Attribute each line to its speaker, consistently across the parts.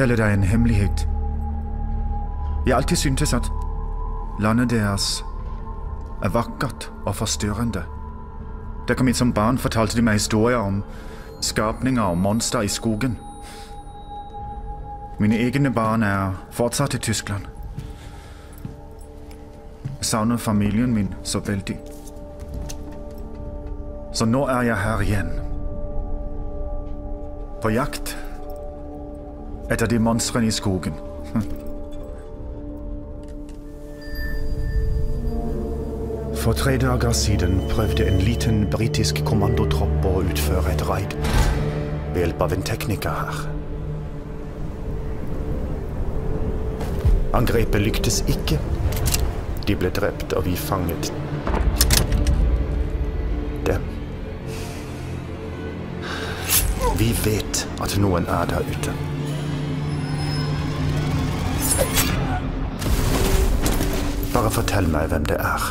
Speaker 1: Fortelle deg en hemmelighet? Jeg alltid syntes at landet deres er vakkert og forstyrrende. Da kom inn som barn, fortalte de meg historier om skapninger og monstre i skogen. Mine egne barn er fortsatt i Tyskland. Jeg savner familien min så veldig. Så nå er jeg her igjen. På jakt etter de monstrene i skogen. For tre dager siden prøvde en liten britisk kommandotropp å utføre et raid ved hjelp av en tekniker her. Angrepet lyktes ikke. De ble drept, og vi fanget dem. Vi vet at noen er der ute. Bare fortell meg hvem det er.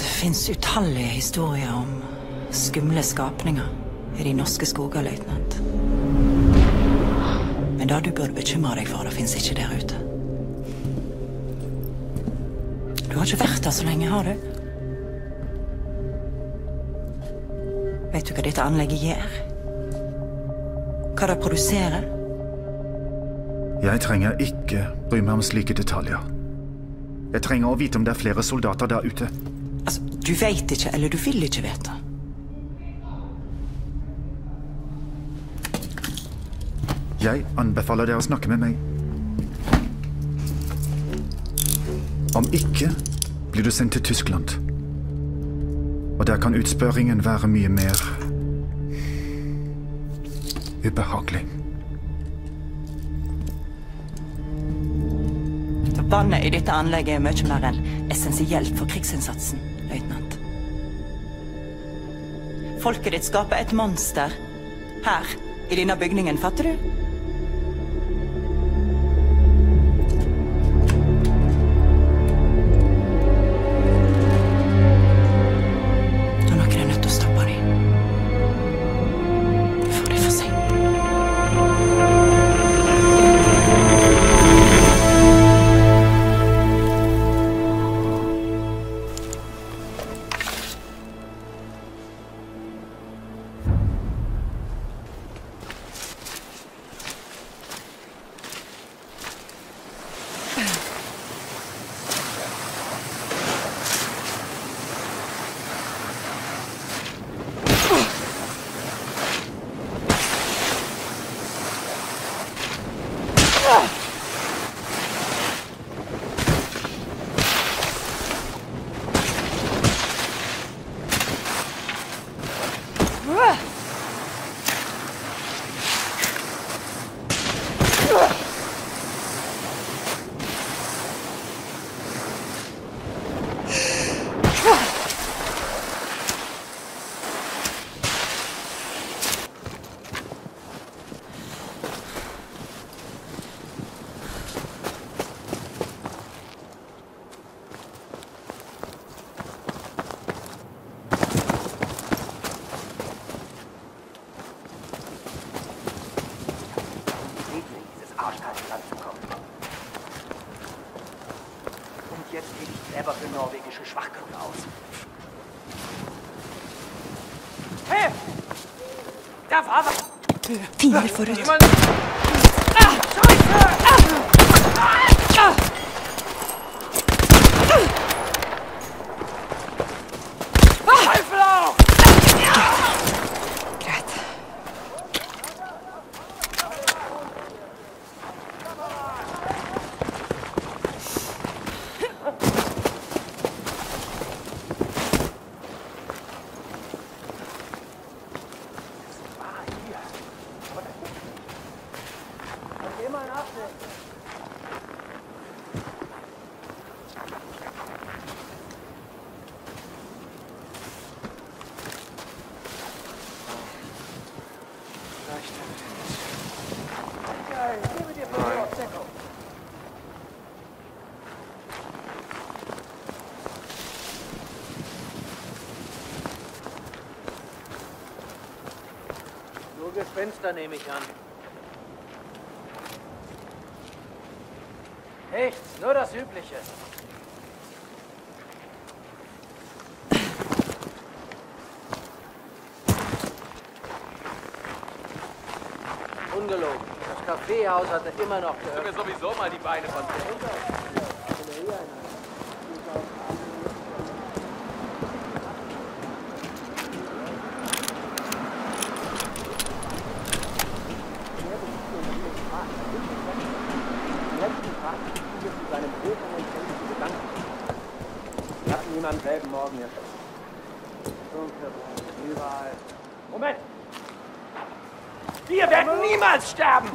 Speaker 2: Det fins utallige historier om skumle skapninger i de norske skoger, løytnant. Men det du burde bekymre deg for, det fins ikke der ute. Du har ikke vært der så lenge, har du? Vet du hva dette anlegget gjør? Hva det produserer?
Speaker 1: Jeg trenger ikke bry meg om slike detaljer. Jeg trenger å vite om det er flere soldater der ute.
Speaker 2: Altså, Du veit ikke, eller du vil ikke vite.
Speaker 1: Jeg anbefaler dere å snakke med meg. Om ikke blir du sendt til Tyskland. Og der kan utspørringen være mye mer ubehagelig.
Speaker 2: Vannet i dette anlegget er mye mer enn essensielt for krigsinnsatsen, løytnant. Folket ditt skaper et monster her, i denne bygningen, fatter du?
Speaker 3: barefooted. Fenster, nehme ich an.
Speaker 4: Nichts, nur das Übliche. Ungelogen. Das Kaffeehaus hatte immer noch gehört.
Speaker 5: Ich mir sowieso mal die Beine von dir.
Speaker 4: selben Morgen hier Dunkelrot, überall. Moment! Wir werden niemals sterben!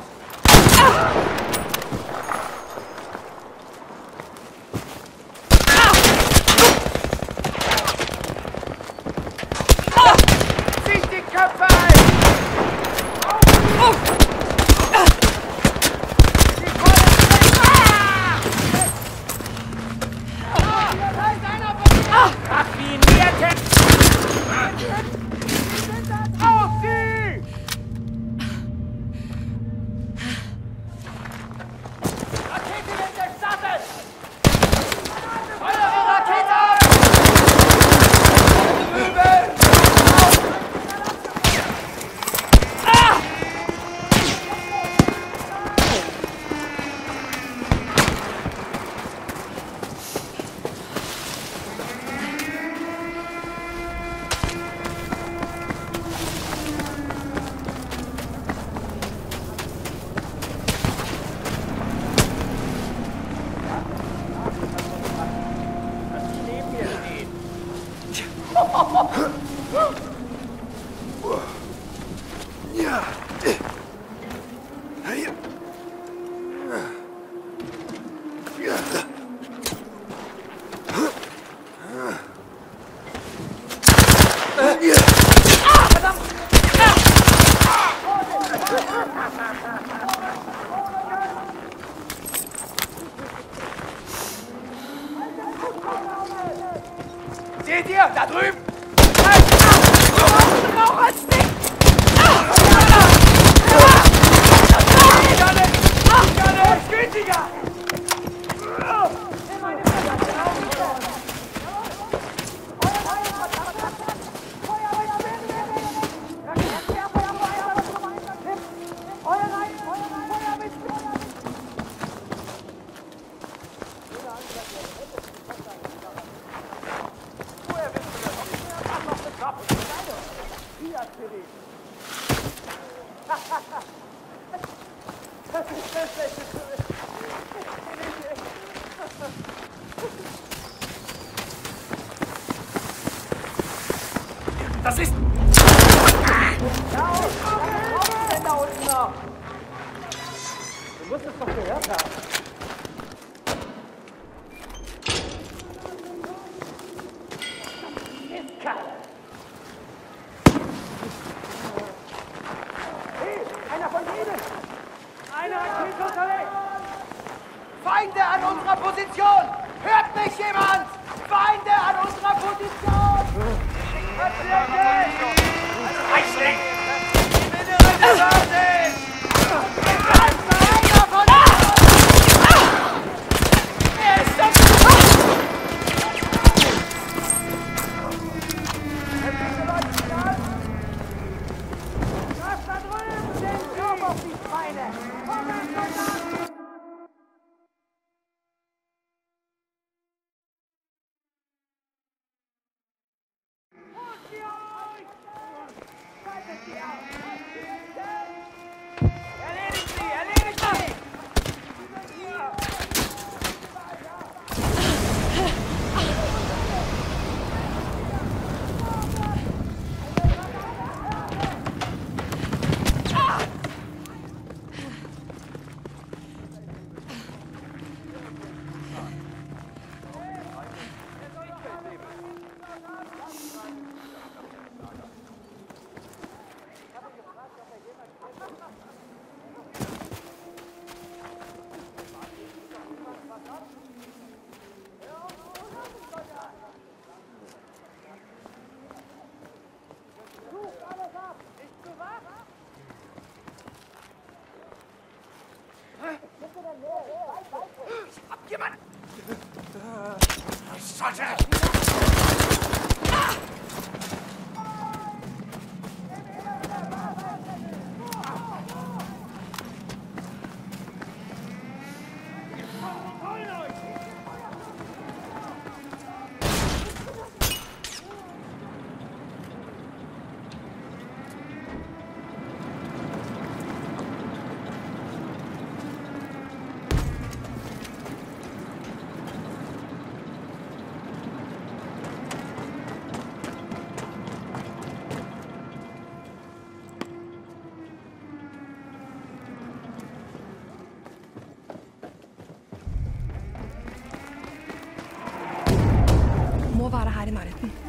Speaker 4: Er i nærheten.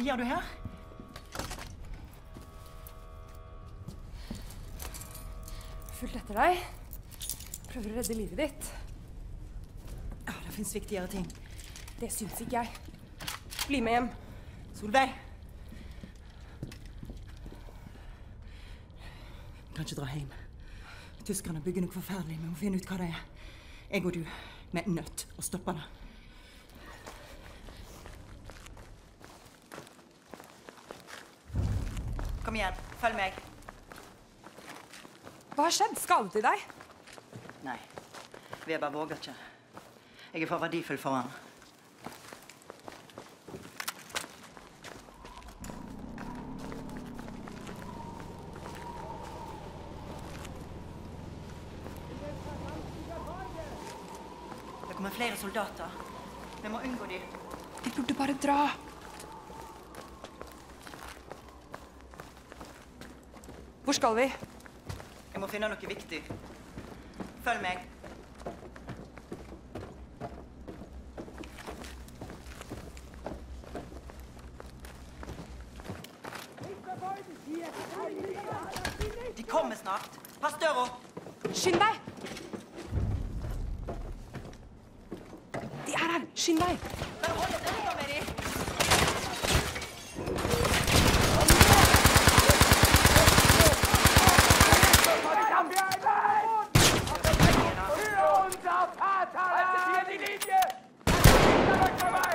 Speaker 2: Hva gjør du her?
Speaker 4: fulgt etter deg. Prøver å redde livet ditt.
Speaker 2: Ja, det fins viktigere ting.
Speaker 4: Det syns ikke jeg. Bli med hjem.
Speaker 2: Solveig! Vi kan ikke dra hjem. Tyskerne bygger noe forferdelig. Vi må finne ut hva det er. Jeg og du, vi er nødt å stoppe det. Igjen, følg meg.
Speaker 4: Hva har skjedd? Skadet de deg?
Speaker 2: Nei, Weber våger ikke. Jeg er for verdifull for ham. Det kommer flere soldater. Vi må unngå dem.
Speaker 4: De burde bare dra. Hvor skal vi?
Speaker 2: Jeg må finne noe viktig. Følg meg. De kommer snart. Pass døra.
Speaker 4: Skynd deg! De er her! Skynd deg!
Speaker 2: Bare hold deg unna med dem.
Speaker 6: Für unser Vaterland! Haltet hier die Linie! Hinter euch vorbei!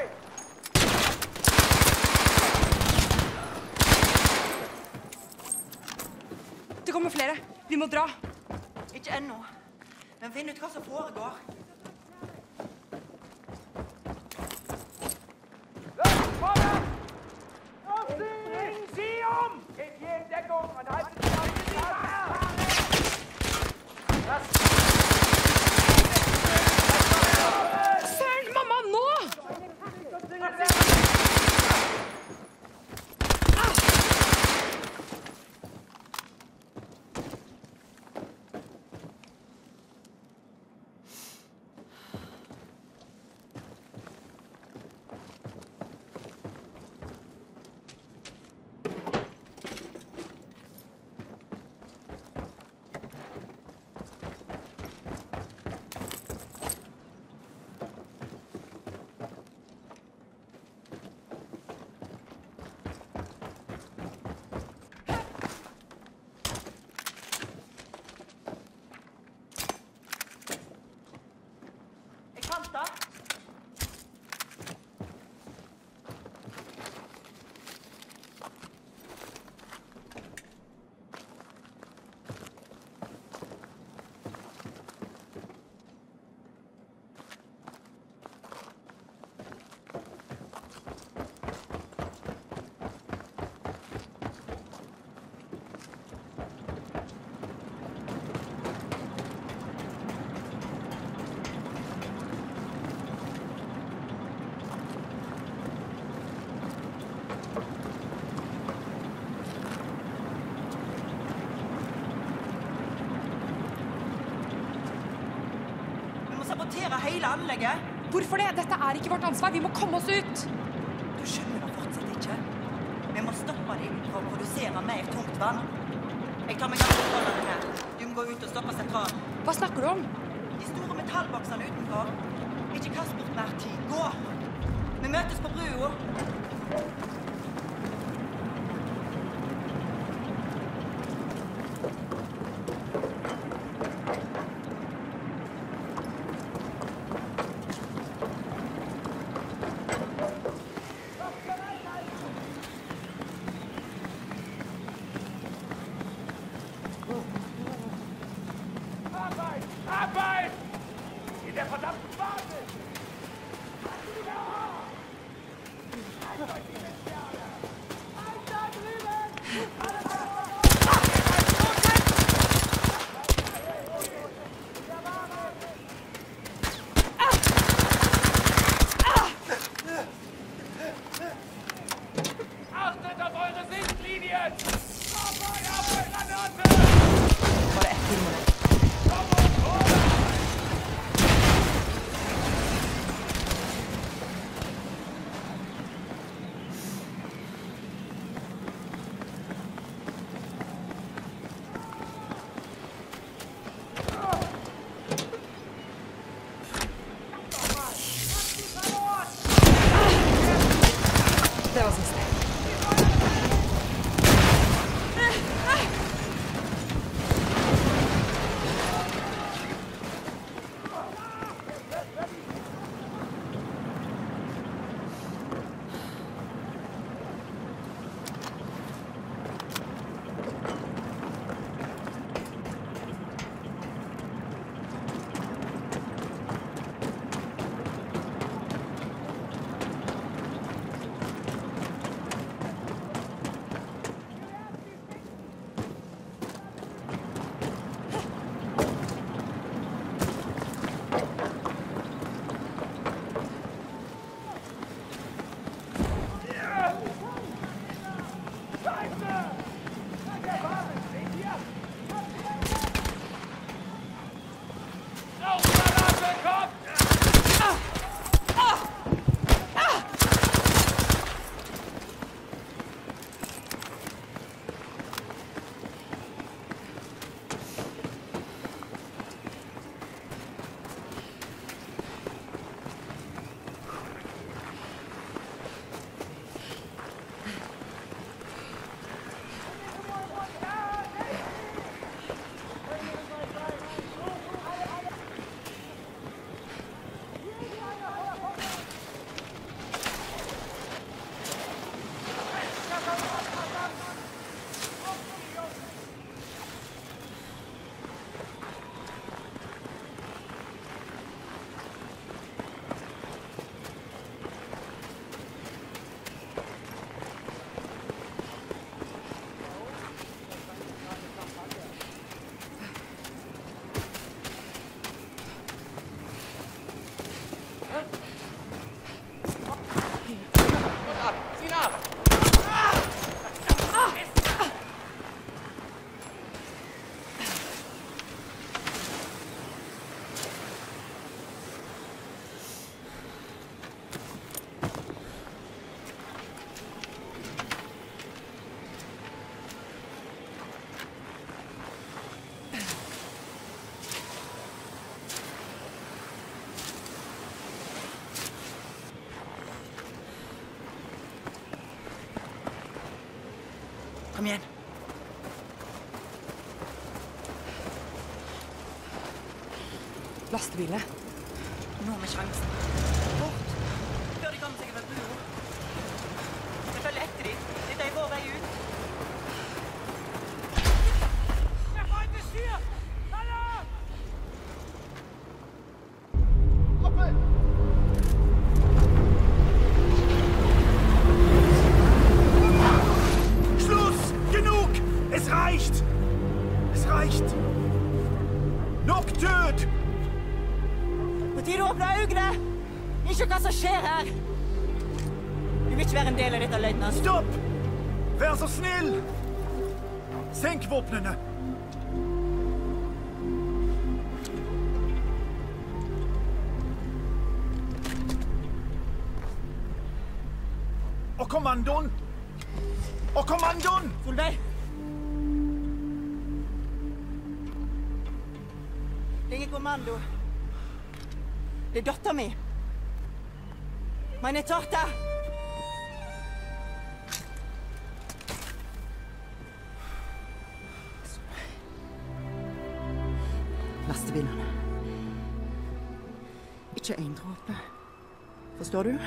Speaker 4: Det kommer flere. Vi må dra.
Speaker 2: Ikke ennå. Men finn hele anlegget.
Speaker 4: Hvorfor det? Dette er ikke vårt ansvar. Vi må komme oss ut.
Speaker 2: Du skjønner det fortsatt ikke. Vi må stoppe dem fra å produsere mer tungt vann. Jeg tar meg av kontrollene her. Du må gå ut og stoppe sentralen.
Speaker 4: Hva snakker du om?
Speaker 2: De store metallboksene utenfor. Ikke kast bort mer tid. Gå! 对啦。
Speaker 1: Stopp! Vær så snill! Senk våpnene. Og kommandoen! Og kommandoen!
Speaker 2: Følg meg! Det er ikke kommando. Det er dattera mi. Meine Tochter! história?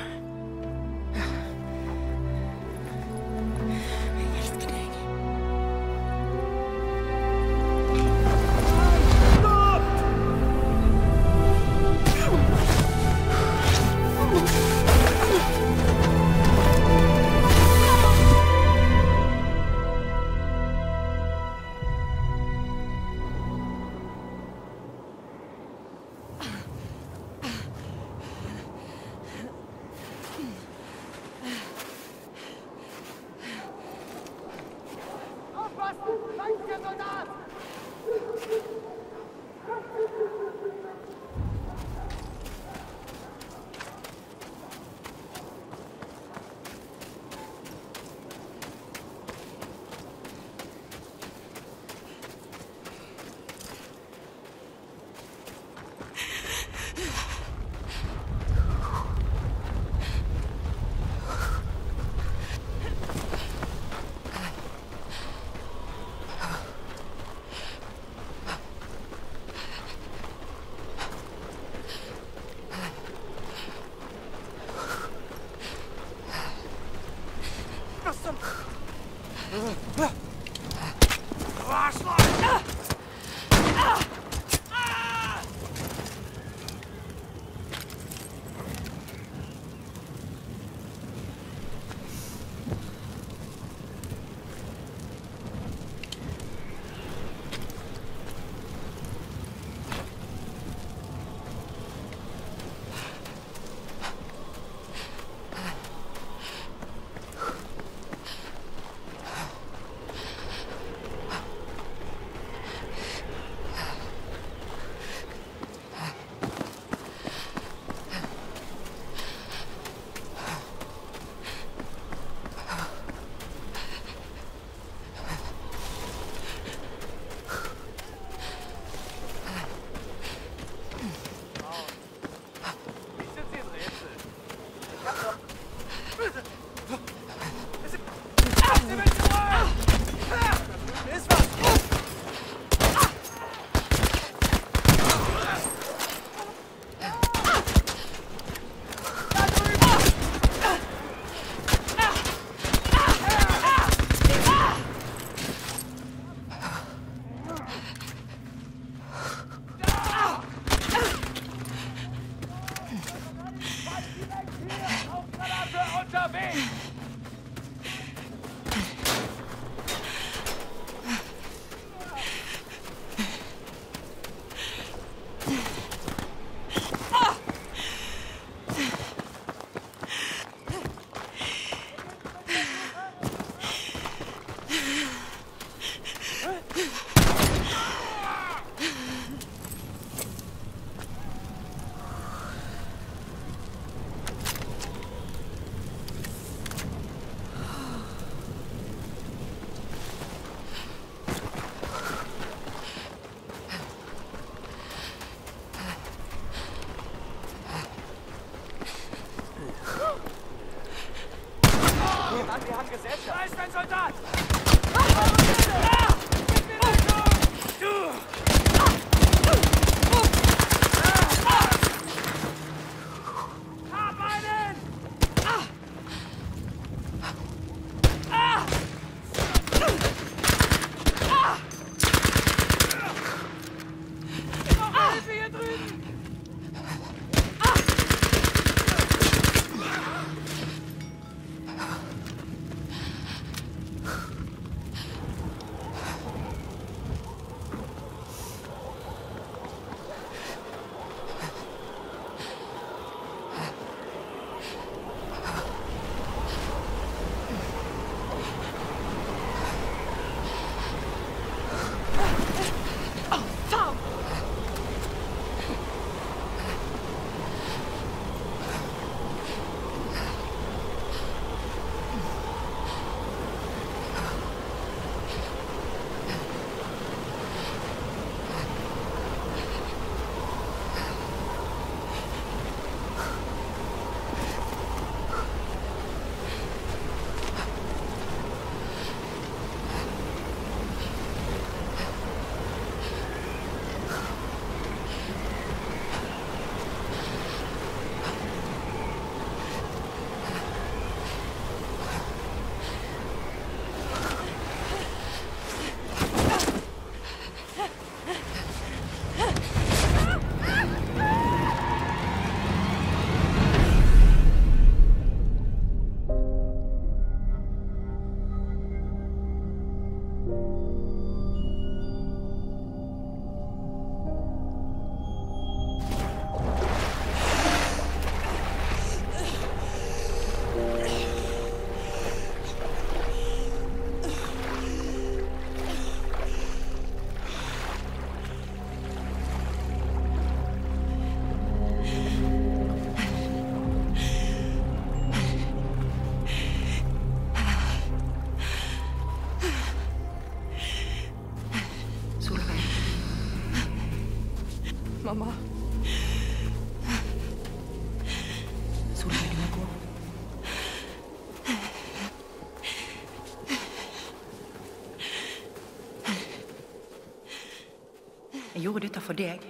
Speaker 2: Gjorde dette for deg.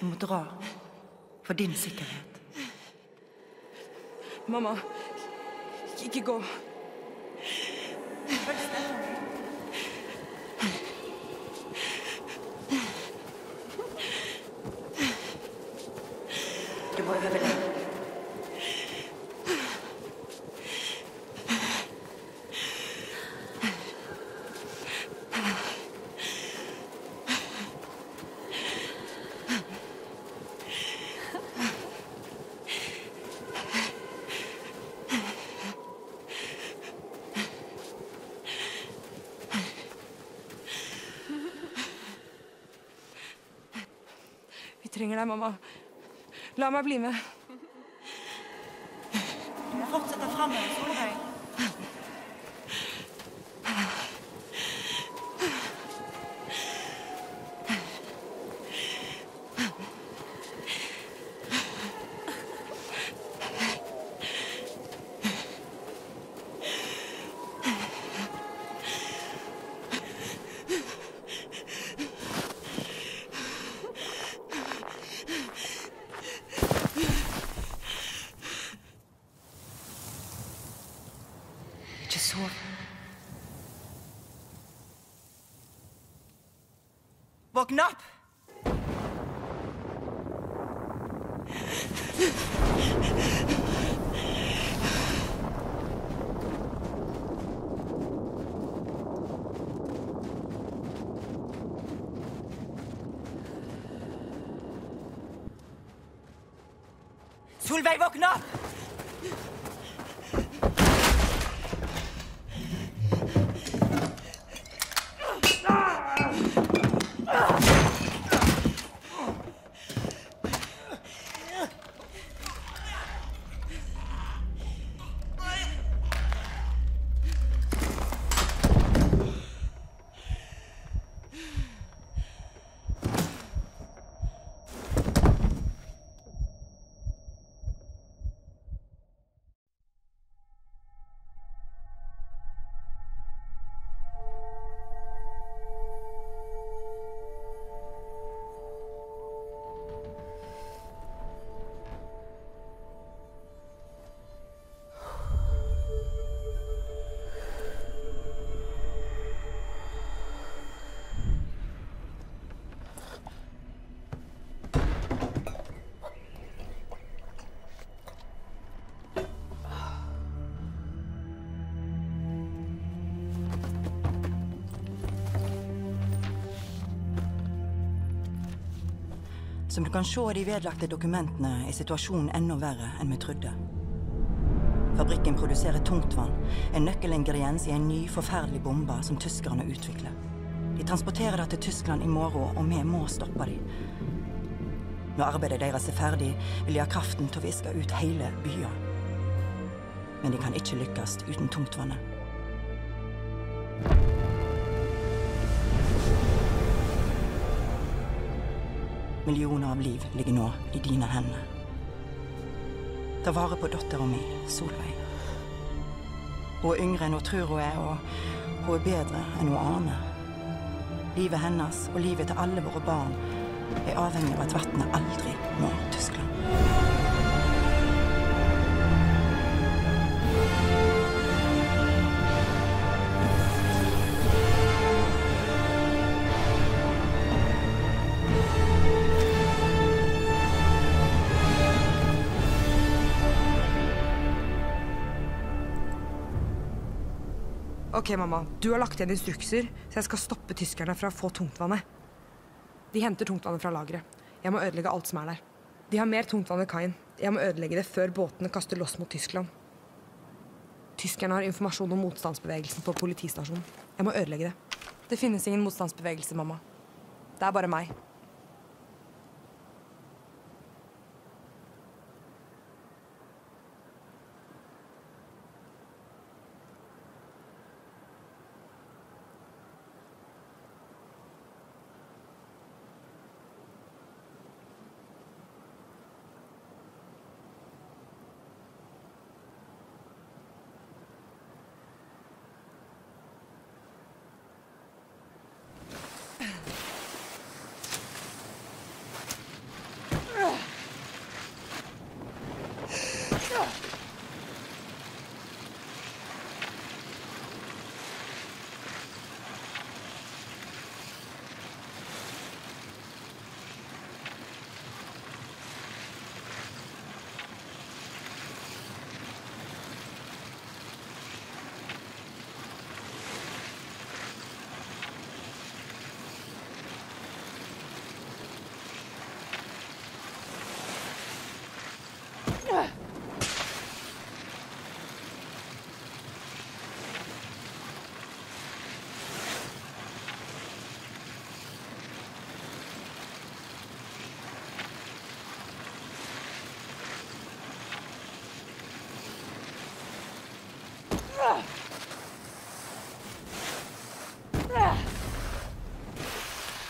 Speaker 2: Du må dra. For din sikkerhet.
Speaker 4: Mamma. Ikke gå.
Speaker 2: Du må øve deg.
Speaker 4: Vi trenger deg, mamma. La meg bli med.
Speaker 2: woken up. Som du kan se i de vedlagte dokumentene, er situasjonen enda verre enn vi trodde. Fabrikken produserer tungtvann, en nøkkelingrediens i en ny, forferdelig bombe som tyskerne utvikler. De transporterer det til Tyskland i morgen, og vi må stoppe dem. Når arbeidet deres er ferdig, vil de ha kraften til å viske ut hele byer. Men de kan ikke lykkes uten tungtvannet. Millioner av liv ligger nå i dine hender. Ta vare på dattera mi, Solveig. Hun er yngre enn hun tror hun er, og hun er bedre enn hun aner. Livet hennes og livet til alle våre barn er avhengig av at vannet aldri når Tyskland.
Speaker 4: Ok, mamma. Du har lagt igjen instrukser, så jeg skal stoppe tyskerne fra å få tungtvannet. De henter tungtvannet fra lageret. Jeg må ødelegge alt som er der. De har mer tungtvann ved kaien. Jeg må ødelegge det før båtene kaster loss mot Tyskland. Tyskerne har informasjon om motstandsbevegelsen på politistasjonen. Jeg må ødelegge det. Det finnes ingen motstandsbevegelse, mamma. Det er bare meg.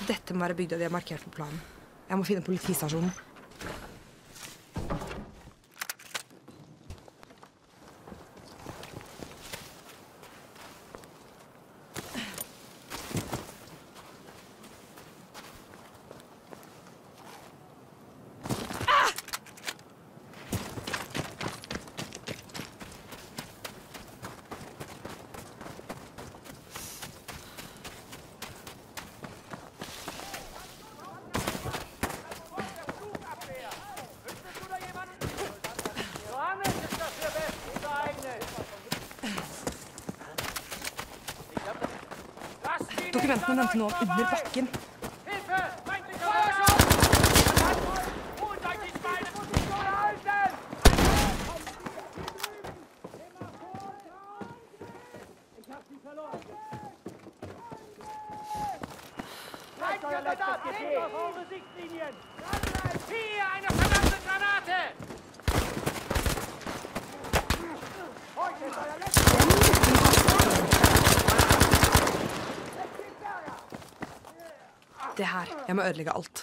Speaker 4: Dette må være bygda de har markert på planen. Jeg må finne politistasjonen. Dokumentene venter nå under bakken. Jeg må ødelegge alt.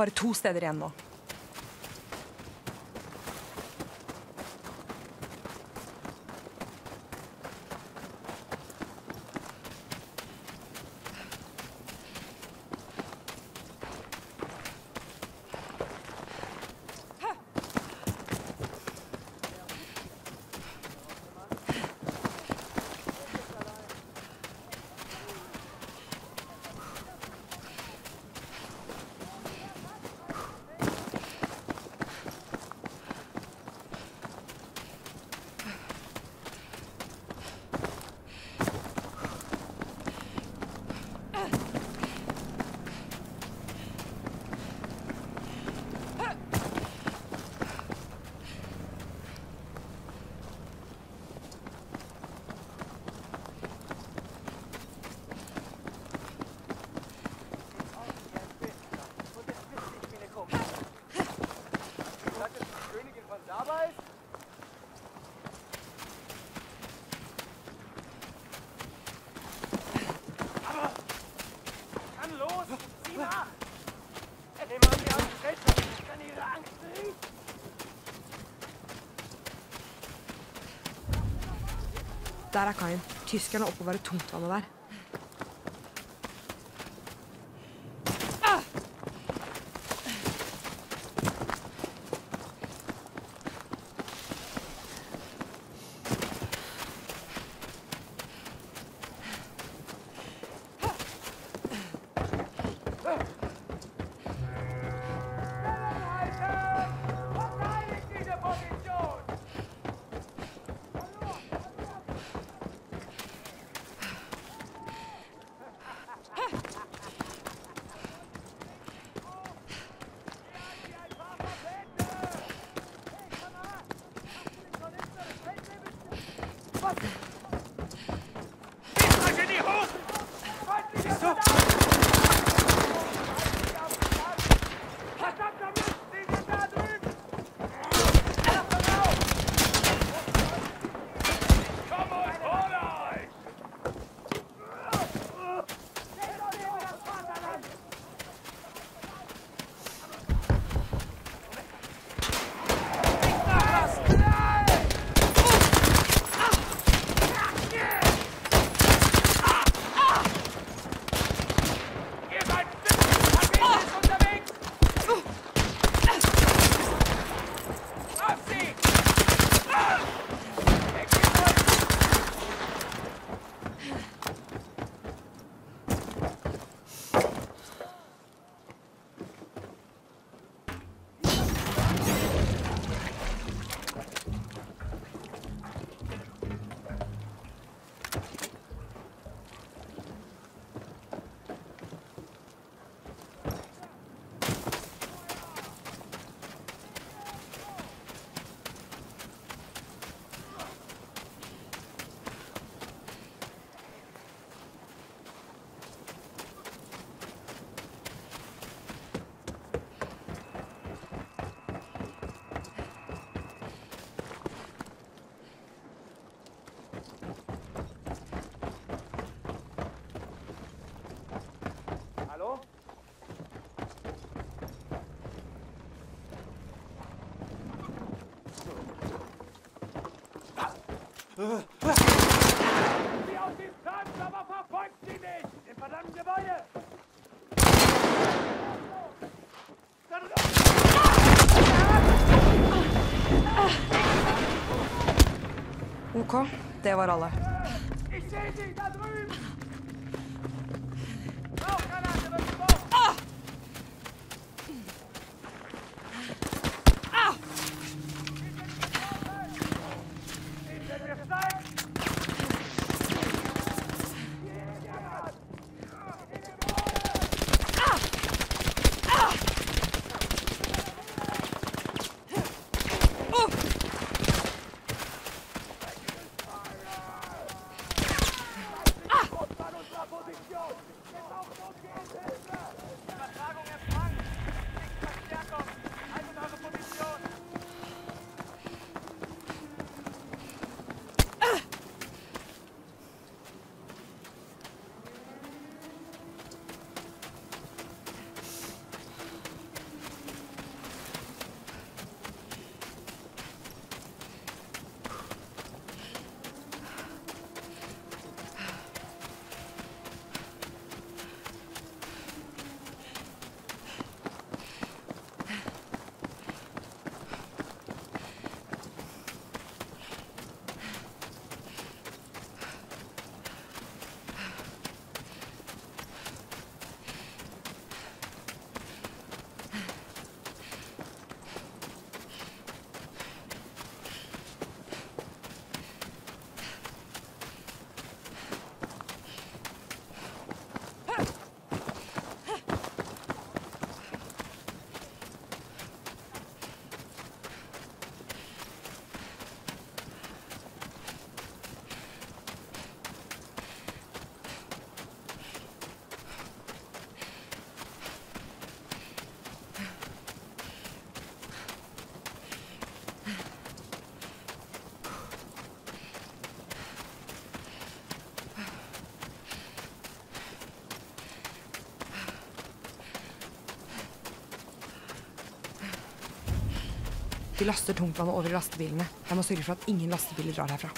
Speaker 4: Bare to steder igjen nå.
Speaker 7: Der
Speaker 4: er kaien. Tyskerne oppbevarer tungtvannet der.
Speaker 7: Sie aus dem Tanz, aber verfolgt sie nicht! Im verdammten Gebäude! Uko,
Speaker 4: der war var alle.
Speaker 7: Ich sehe dich da drüben!
Speaker 4: De laster tungtvannet over i lastebilene. Jeg må sørge for at ingen lastebiler drar herfra.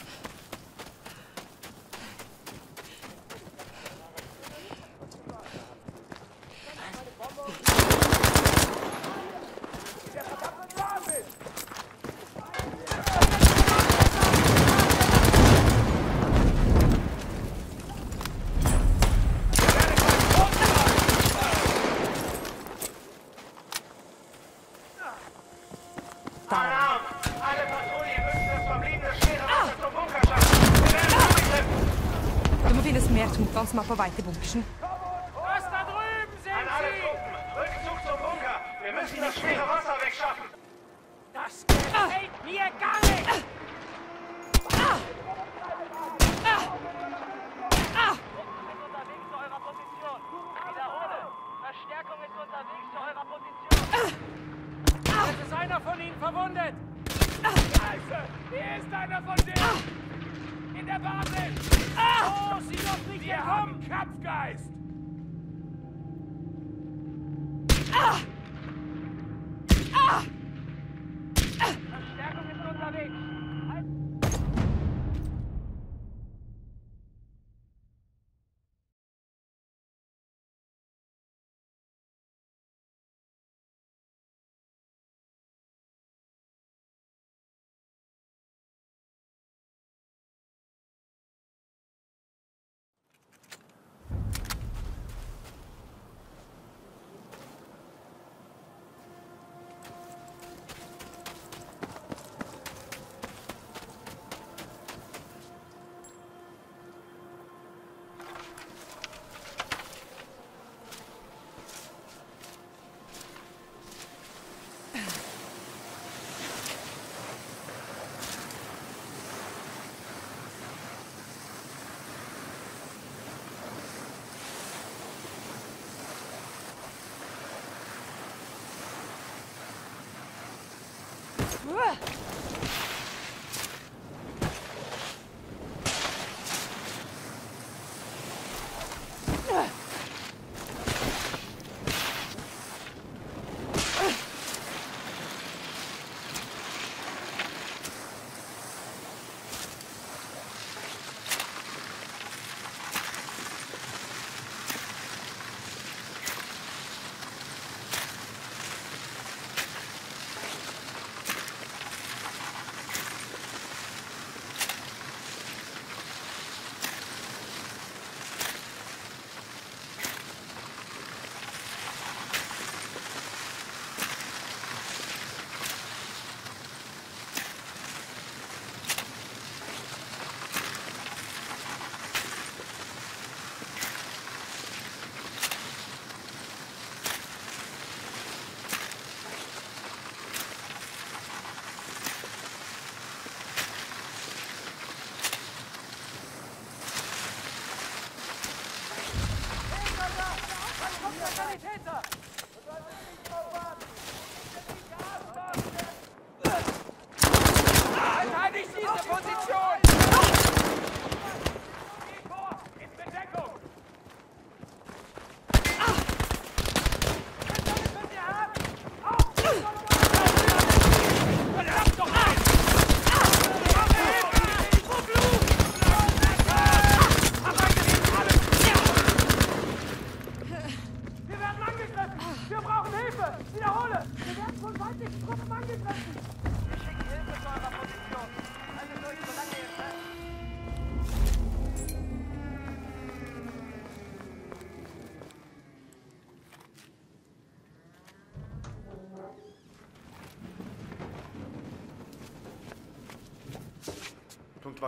Speaker 7: Ugh.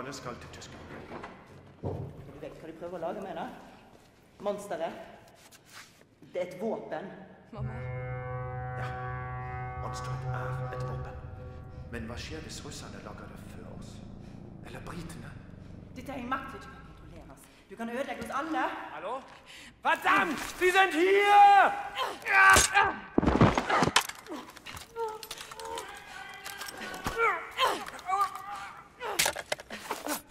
Speaker 1: Tungtvannet skal til Tyskland.
Speaker 2: Du vet hva de prøver å lage med det? Monsteret. Det er et våpen.
Speaker 1: Ja, monsteret er et våpen. Men hva skjer hvis russerne lager det før oss? Eller britene?
Speaker 2: Dette er en makt som ikke kan kontrolleres. Du kan ødelegge oss alle.
Speaker 7: Hallo? Verdammt! er sind hier!
Speaker 6: Einer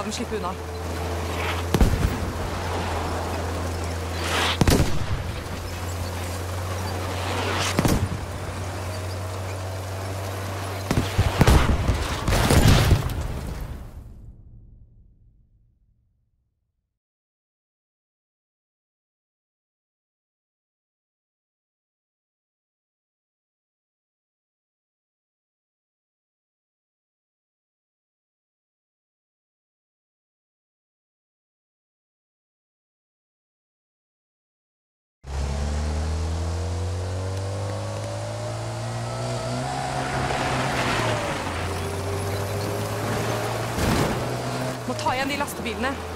Speaker 4: la dem slippe unna. Ta igjen de lastebilene.